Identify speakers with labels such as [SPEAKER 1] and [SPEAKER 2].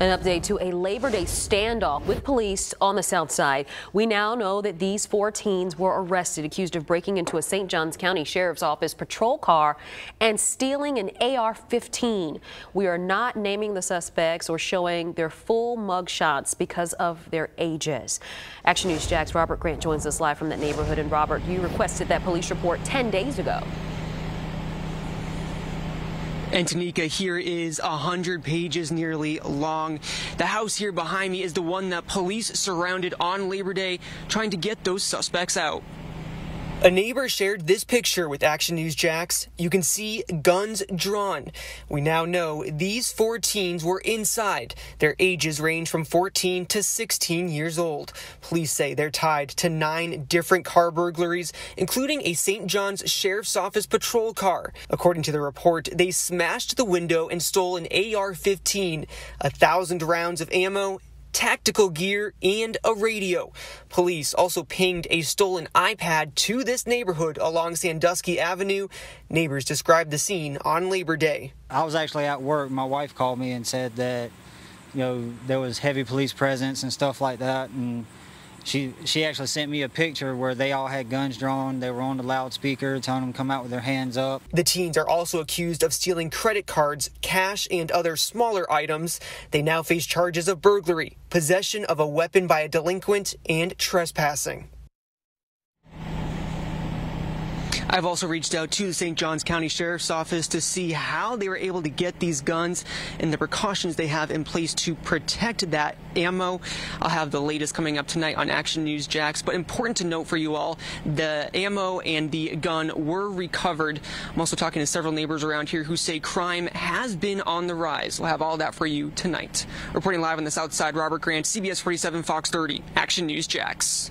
[SPEAKER 1] An update to a Labor Day standoff with police on the south side. We now know that these four teens were arrested accused of breaking into a St. Johns County Sheriff's Office patrol car and stealing an AR-15. We are not naming the suspects or showing their full mug shots because of their ages. Action News Jax Robert Grant joins us live from that neighborhood. And Robert, you requested that police report 10 days ago.
[SPEAKER 2] And Tanika, here is 100 pages nearly long. The house here behind me is the one that police surrounded on Labor Day trying to get those suspects out. A neighbor shared this picture with Action News Jax. You can see guns drawn. We now know these four teens were inside. Their ages range from 14 to 16 years old. Police say they're tied to nine different car burglaries, including a St. Johns Sheriff's Office patrol car. According to the report, they smashed the window and stole an AR 15, a thousand rounds of ammo, tactical gear, and a radio. Police also pinged a stolen iPad to this neighborhood along Sandusky Avenue. Neighbors described the scene on Labor Day.
[SPEAKER 3] I was actually at work. My wife called me and said that, you know, there was heavy police presence and stuff like that. And she she actually sent me a picture where they all had guns drawn. They were on the loudspeaker telling them to come out with their hands up.
[SPEAKER 2] The teens are also accused of stealing credit cards, cash, and other smaller items. They now face charges of burglary, possession of a weapon by a delinquent, and trespassing. I've also reached out to the St. Johns County Sheriff's Office to see how they were able to get these guns and the precautions they have in place to protect that ammo. I'll have the latest coming up tonight on Action News Jax, but important to note for you all, the ammo and the gun were recovered. I'm also talking to several neighbors around here who say crime has been on the rise. We'll have all that for you tonight. Reporting live on the South Side, Robert Grant, CBS 47 Fox 30, Action News Jax.